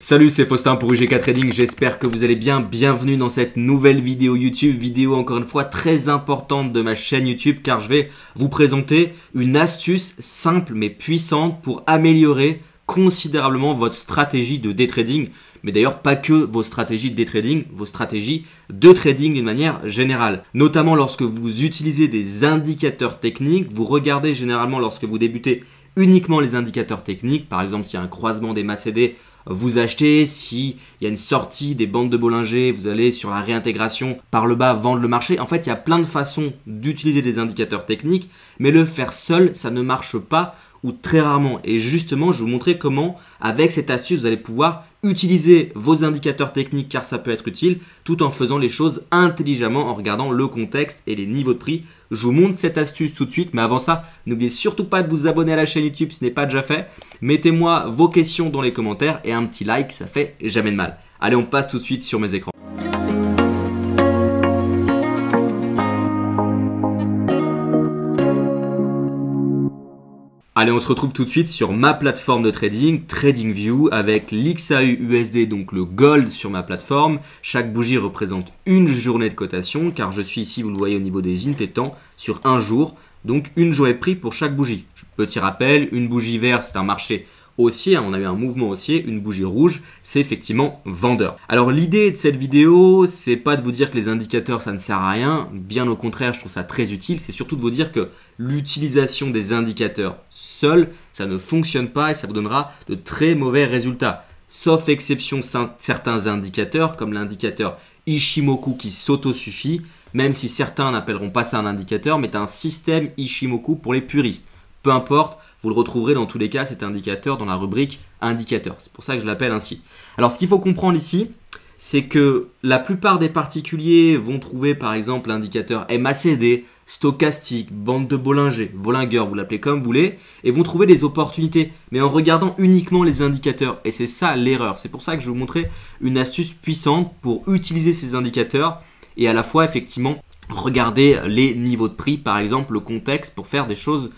Salut, c'est Faustin pour UGK Trading, j'espère que vous allez bien. Bienvenue dans cette nouvelle vidéo YouTube, vidéo encore une fois très importante de ma chaîne YouTube car je vais vous présenter une astuce simple mais puissante pour améliorer considérablement votre stratégie de day trading. Mais d'ailleurs, pas que vos stratégies de day trading, vos stratégies de trading d'une manière générale. Notamment lorsque vous utilisez des indicateurs techniques, vous regardez généralement lorsque vous débutez uniquement les indicateurs techniques. Par exemple, s'il y a un croisement des MACD, vous achetez. S'il y a une sortie des bandes de Bollinger, vous allez sur la réintégration par le bas vendre le marché. En fait, il y a plein de façons d'utiliser des indicateurs techniques, mais le faire seul, ça ne marche pas ou très rarement. Et justement, je vais vous montrer comment, avec cette astuce, vous allez pouvoir utiliser vos indicateurs techniques car ça peut être utile, tout en faisant les choses intelligemment, en regardant le contexte et les niveaux de prix. Je vous montre cette astuce tout de suite, mais avant ça, n'oubliez surtout pas de vous abonner à la chaîne YouTube si ce n'est pas déjà fait. Mettez-moi vos questions dans les commentaires et un petit like, ça fait jamais de mal. Allez, on passe tout de suite sur mes écrans. Allez, on se retrouve tout de suite sur ma plateforme de trading, TradingView, avec l'XAU USD, donc le gold sur ma plateforme. Chaque bougie représente une journée de cotation, car je suis ici, vous le voyez au niveau des inté temps, sur un jour. Donc une journée de prix pour chaque bougie. Petit rappel, une bougie verte, c'est un marché haussier, hein, on a eu un mouvement haussier, une bougie rouge, c'est effectivement vendeur. Alors l'idée de cette vidéo, c'est pas de vous dire que les indicateurs ça ne sert à rien, bien au contraire, je trouve ça très utile, c'est surtout de vous dire que l'utilisation des indicateurs seul, ça ne fonctionne pas et ça vous donnera de très mauvais résultats. Sauf exception certains indicateurs, comme l'indicateur Ishimoku qui s'auto-suffit, même si certains n'appelleront pas ça un indicateur, mais un système Ishimoku pour les puristes. Peu importe, vous le retrouverez dans tous les cas, cet indicateur, dans la rubrique indicateur. C'est pour ça que je l'appelle ainsi. Alors ce qu'il faut comprendre ici, c'est que la plupart des particuliers vont trouver par exemple l'indicateur MACD, stochastique, bande de Bollinger, Bollinger, vous l'appelez comme vous voulez, et vont trouver des opportunités, mais en regardant uniquement les indicateurs. Et c'est ça l'erreur. C'est pour ça que je vais vous montrer une astuce puissante pour utiliser ces indicateurs et à la fois effectivement regarder les niveaux de prix, par exemple le contexte, pour faire des choses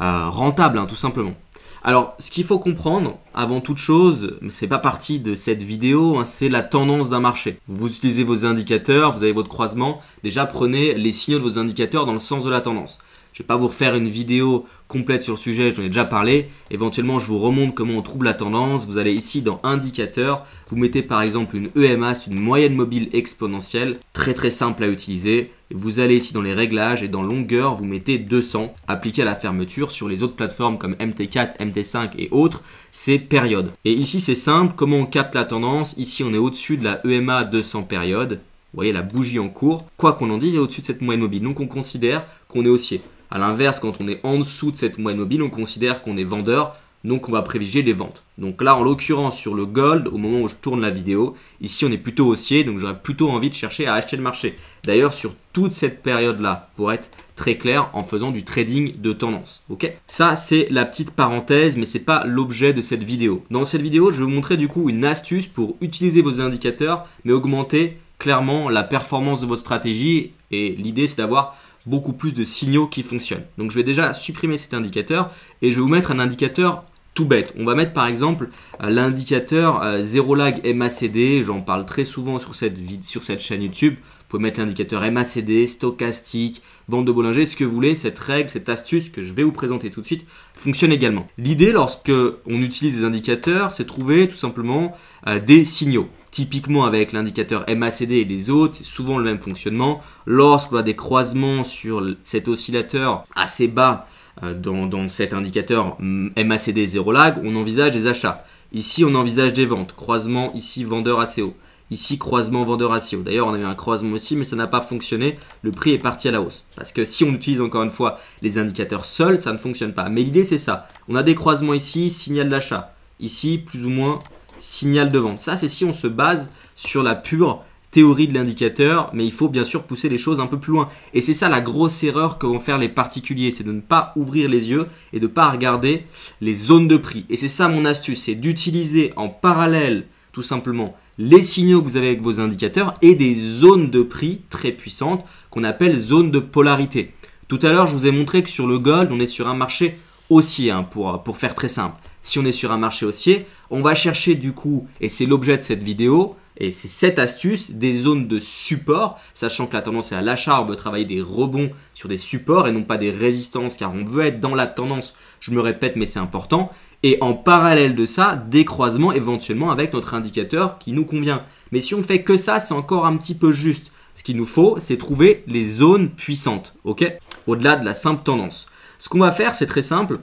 euh, rentables, hein, tout simplement. Alors, ce qu'il faut comprendre, avant toute chose, c'est pas partie de cette vidéo, hein, c'est la tendance d'un marché. Vous utilisez vos indicateurs, vous avez votre croisement. Déjà, prenez les signaux de vos indicateurs dans le sens de la tendance. Je vais pas vous refaire une vidéo complète sur le sujet, j'en ai déjà parlé. Éventuellement, je vous remonte comment on trouve la tendance. Vous allez ici dans Indicateurs, vous mettez par exemple une EMA, c'est une moyenne mobile exponentielle, très très simple à utiliser. Vous allez ici dans les réglages et dans longueur, vous mettez 200, appliqué à la fermeture. Sur les autres plateformes comme MT4, MT5 et autres, c'est période. Et ici, c'est simple, comment on capte la tendance? Ici, on est au-dessus de la EMA 200 période. Vous voyez la bougie en cours. Quoi qu'on en dise, il est au-dessus de cette moyenne mobile. Donc on considère qu'on est haussier. A l'inverse, quand on est en dessous de cette moyenne mobile, on considère qu'on est vendeur, donc on va privilégier les ventes. Donc là, en l'occurrence, sur le gold, au moment où je tourne la vidéo, ici on est plutôt haussier, donc j'aurais plutôt envie de chercher à acheter le marché. D'ailleurs, sur toute cette période-là, pour être très clair, en faisant du trading de tendance. Ok? Ça, c'est la petite parenthèse, mais c'est pas l'objet de cette vidéo. Dans cette vidéo, je vais vous montrer du coup une astuce pour utiliser vos indicateurs, mais augmenter clairement la performance de votre stratégie. Et l'idée, c'est d'avoir beaucoup plus de signaux qui fonctionnent. Donc je vais déjà supprimer cet indicateur et je vais vous mettre un indicateur tout bête. On va mettre par exemple euh, l'indicateur 0 euh, lag MACD, j'en parle très souvent sur cette, chaîne YouTube. Vous pouvez mettre l'indicateur MACD, stochastique, bande de Bollinger, ce que vous voulez. Cette règle, cette astuce que je vais vous présenter tout de suite fonctionne également? L'idée lorsque on utilise des indicateurs, c'est trouver tout simplement euh, des signaux. Typiquement avec l'indicateur MACD et les autres, c'est souvent le même fonctionnement. Lorsqu'on a des croisements sur cet oscillateur assez bas euh, dans, cet indicateur MACD 0 lag, on envisage des achats. Ici, on envisage des ventes. Croisement ici, vendeur assez haut. Ici, croisement vendeur ratio. D'ailleurs, on a eu un croisement aussi, mais ça n'a pas fonctionné. Le prix est parti à la hausse. Parce que si on utilise encore une fois les indicateurs seuls, ça ne fonctionne pas. Mais l'idée, c'est ça. On a des croisements ici, signal d'achat. Ici, plus ou moins signal de vente. Ça, c'est si on se base sur la pure théorie de l'indicateur, mais il faut bien sûr pousser les choses un peu plus loin. Et c'est ça la grosse erreur que vont faire les particuliers, c'est de ne pas ouvrir les yeux et de ne pas regarder les zones de prix. Et c'est ça mon astuce, c'est d'utiliser en parallèle tout simplement les signaux que vous avez avec vos indicateurs et des zones de prix très puissantes qu'on appelle zones de polarité. Tout à l'heure, je vous ai montré que sur le gold, on est sur un marché haussier, hein, pour, pour faire très simple. Si on est sur un marché haussier, on va chercher du coup, et c'est l'objet de cette vidéo, et c'est cette astuce, des zones de support, sachant que la tendance est à l'achat, on veut travailler des rebonds sur des supports et non pas des résistances, car on veut être dans la tendance, je me répète, mais c'est important. Et en parallèle de ça, des croisements éventuellement avec notre indicateur qui nous convient. Mais si on fait que ça, c'est encore un petit peu juste. Ce qu'il nous faut, c'est trouver les zones puissantes, ok? Au-delà de la simple tendance. Ce qu'on va faire, c'est très simple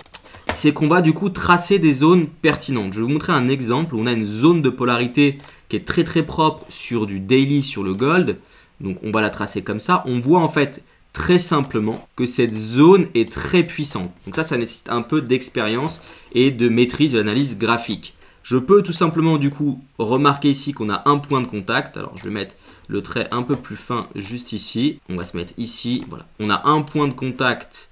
c'est qu'on va du coup tracer des zones pertinentes. Je vais vous montrer un exemple on a une zone de polarité qui est très très propre sur du daily sur le gold. Donc on va la tracer comme ça. On voit en fait très simplement que cette zone est très puissante. Donc ça, ça nécessite un peu d'expérience et de maîtrise de l'analyse graphique. Je peux tout simplement du coup remarquer ici qu'on a un point de contact. Alors je vais mettre le trait un peu plus fin juste ici. On va se mettre ici. Voilà. On a un point de contact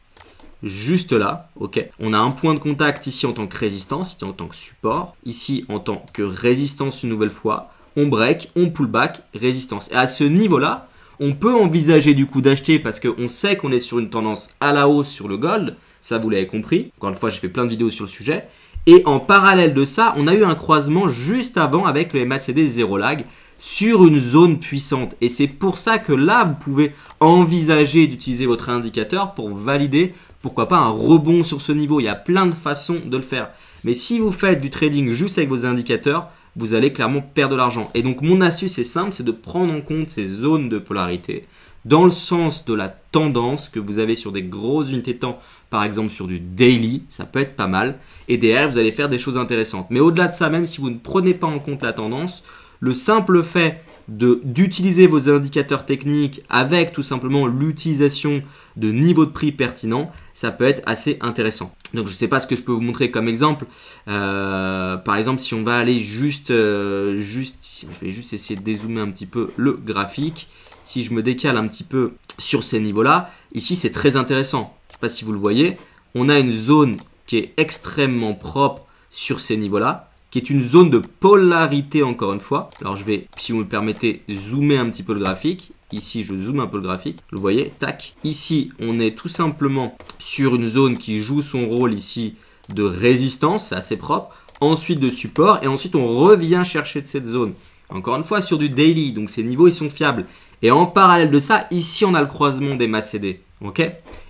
juste là, ok? On a un point de contact ici en tant que résistance, en tant que support, ici en tant que résistance une nouvelle fois, on break, on pull back, résistance. Et à ce niveau-là, on peut envisager du coup d'acheter parce qu'on sait qu'on est sur une tendance à la hausse sur le gold, ça vous l'avez compris, encore une fois j'ai fait plein de vidéos sur le sujet, et en parallèle de ça, on a eu un croisement juste avant avec le MACD 0 lag sur une zone puissante. Et c'est pour ça que là, vous pouvez envisager d'utiliser votre indicateur pour valider, pourquoi pas, un rebond sur ce niveau. Il y a plein de façons de le faire. Mais si vous faites du trading juste avec vos indicateurs, vous allez clairement perdre de l'argent. Et donc mon astuce est simple, c'est de prendre en compte ces zones de polarité dans le sens de la tendance que vous avez sur des grosses unités de temps, par exemple sur du daily, ça peut être pas mal. Et derrière, vous allez faire des choses intéressantes. Mais au-delà de ça, même si vous ne prenez pas en compte la tendance, le simple fait d'utiliser vos indicateurs techniques avec tout simplement l'utilisation de niveaux de prix pertinents, ça peut être assez intéressant. Donc je ne sais pas ce que je peux vous montrer comme exemple. Euh, par exemple, si on va aller juste, euh, juste, je vais juste essayer de dézoomer un petit peu le graphique. Si je me décale un petit peu sur ces niveaux-là, ici c'est très intéressant. Je ne sais pas si vous le voyez. On a une zone qui est extrêmement propre sur ces niveaux-là qui est une zone de polarité encore une fois. Alors je vais, si vous me permettez, zoomer un petit peu le graphique. Ici, je zoome un peu le graphique. Vous voyez, tac. Ici, on est tout simplement sur une zone qui joue son rôle ici de résistance, c'est assez propre. Ensuite de support et ensuite on revient chercher de cette zone. Encore une fois, sur du daily, donc ces niveaux ils sont fiables. Et en parallèle de ça, ici on a le croisement des MACD. Ok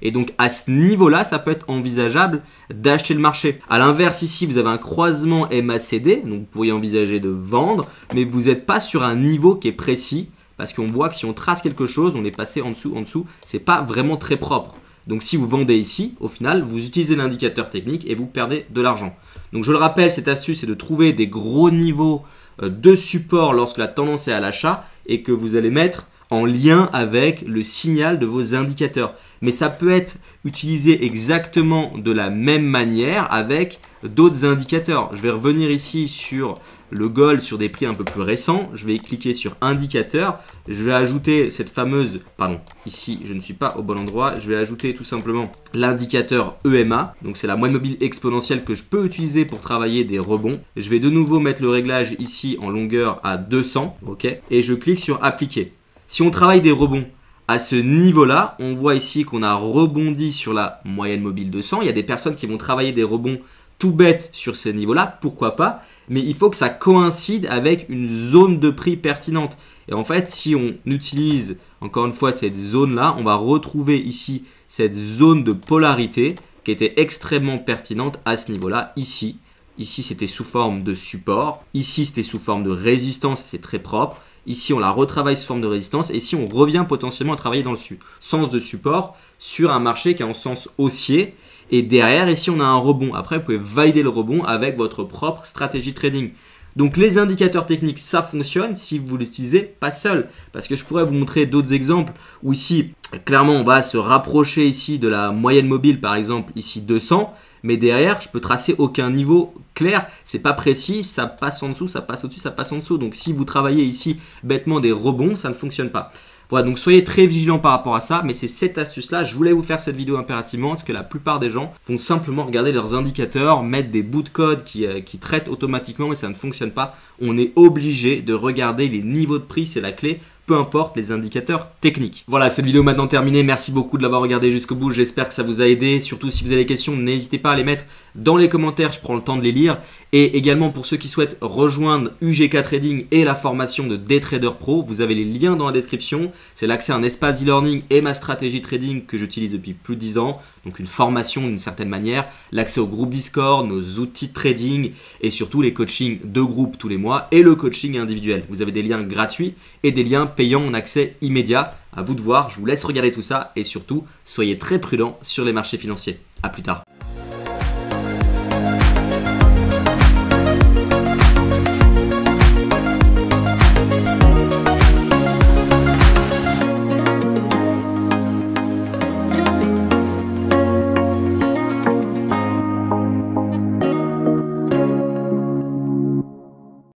Et donc à ce niveau-là, ça peut être envisageable d'acheter le marché. À l'inverse, ici, vous avez un croisement MACD, donc vous pourriez envisager de vendre, mais vous n'êtes pas sur un niveau qui est précis, parce qu'on voit que si on trace quelque chose, on est passé en dessous, en dessous, c'est pas vraiment très propre. Donc si vous vendez ici, au final, vous utilisez l'indicateur technique et vous perdez de l'argent. Donc je le rappelle, cette astuce, c'est de trouver des gros niveaux euh, de support lorsque la tendance est à l'achat et que vous allez mettre en lien avec le signal de vos indicateurs. Mais ça peut être utilisé exactement de la même manière avec d'autres indicateurs. Je vais revenir ici sur le gold sur des prix un peu plus récents. Je vais cliquer sur indicateur. Je vais ajouter cette fameuse, pardon, ici je ne suis pas au bon endroit. Je vais ajouter tout simplement l'indicateur EMA. Donc c'est la moyenne mobile exponentielle que je peux utiliser pour travailler des rebonds. Je vais de nouveau mettre le réglage ici en longueur à 200. ok? Et je clique sur appliquer. Si on travaille des rebonds à ce niveau-là, on voit ici qu'on a rebondi sur la moyenne mobile 200. Il y a des personnes qui vont travailler des rebonds tout bêtes sur ces niveaux-là, pourquoi pas, mais il faut que ça coïncide avec une zone de prix pertinente. Et en fait, si on utilise encore une fois cette zone-là, on va retrouver ici cette zone de polarité qui était extrêmement pertinente à ce niveau-là, ici. Ici, c'était sous forme de support. Ici, c'était sous forme de résistance, c'est très propre. Ici, on la retravaille sous forme de résistance. Et ici, on revient potentiellement à travailler dans le sens de support sur un marché qui est en sens haussier. Et derrière, ici, on a un rebond. Après, vous pouvez valider le rebond avec votre propre stratégie trading. Donc les indicateurs techniques, ça fonctionne si vous l'utilisez pas seul. Parce que je pourrais vous montrer d'autres exemples où ici, clairement, on va se rapprocher ici de la moyenne mobile, par exemple, ici 200 mais derrière, je peux tracer aucun niveau clair. C'est pas précis, ça passe en dessous, ça passe au-dessus, ça passe en dessous. Donc si vous travaillez ici bêtement des rebonds, ça ne fonctionne pas. Voilà, donc soyez très vigilants par rapport à ça, mais c'est cette astuce-là, je voulais vous faire cette vidéo impérativement, parce que la plupart des gens vont simplement regarder leurs indicateurs, mettre des bouts de code qui, euh, qui traitent automatiquement, mais ça ne fonctionne pas. On est obligé de regarder les niveaux de prix, c'est la clé peu importe les indicateurs techniques. Voilà, cette vidéo maintenant terminée. Merci beaucoup de l'avoir regardé jusqu'au bout. J'espère que ça vous a aidé. Surtout si vous avez des questions, n'hésitez pas à les mettre dans les commentaires. Je prends le temps de les lire. Et également pour ceux qui souhaitent rejoindre UGK Trading et la formation de Daytrader Pro, vous avez les liens dans la description. C'est l'accès à un espace e-learning et ma stratégie trading que j'utilise depuis plus de 10 ans. Donc une formation d'une certaine manière. L'accès au groupe Discord, nos outils de trading et surtout les coachings de groupe tous les mois et le coaching individuel. Vous avez des liens gratuits et des liens payants en accès immédiat. À vous de voir, je vous laisse regarder tout ça et surtout, soyez très prudents sur les marchés financiers. A plus tard.